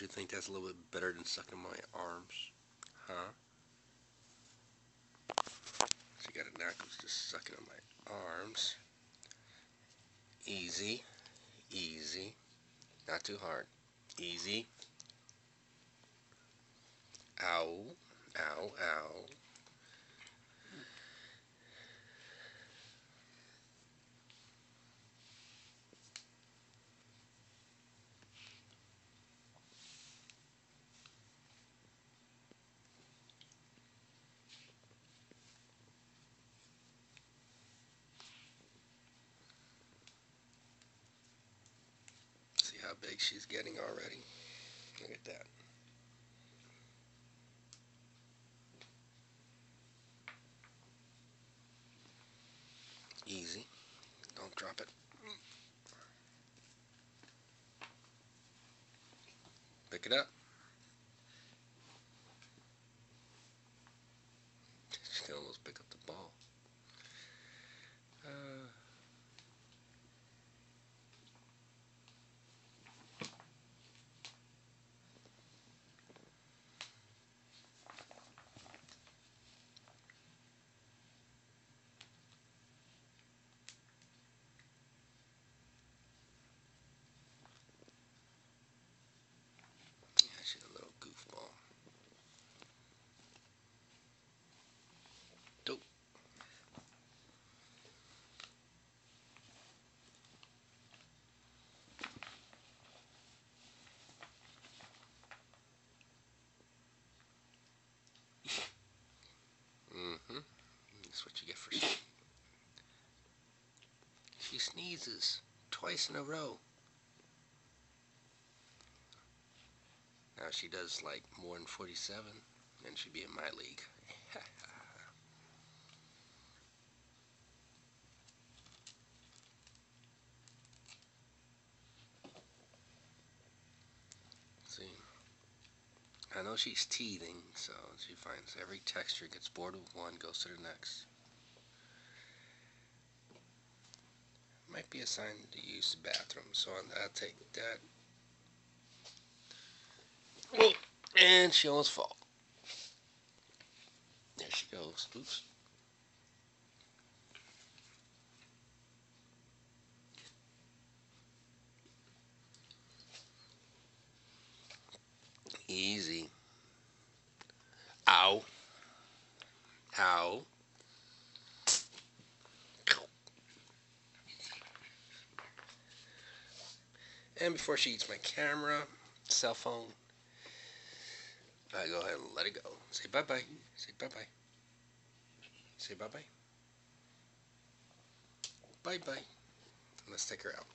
You think that's a little bit better than sucking my arms? Huh? She got a knack of just sucking on my arms. Easy. Easy. Not too hard. Easy. Ow. Ow, ow. See how big she's getting already? Look at that. Easy. Don't drop it. Pick it up. She can almost pick up the ball. Uh, yeah, she's a little goofball. Dope. Mm-hmm. That's what you get for she. She sneezes twice in a row. Now she does like more than 47, and she'd be in my league. See, I know she's teething, so she finds every texture, gets bored with one, goes to the next. Be assigned to use the bathroom, so I'll take that and she almost fall. There she goes. Oops. Easy. Ow. Ow. And before she eats my camera, cell phone, I go ahead and let it go. Say bye bye. Say bye bye. Say bye bye. Bye bye. Let's take her out.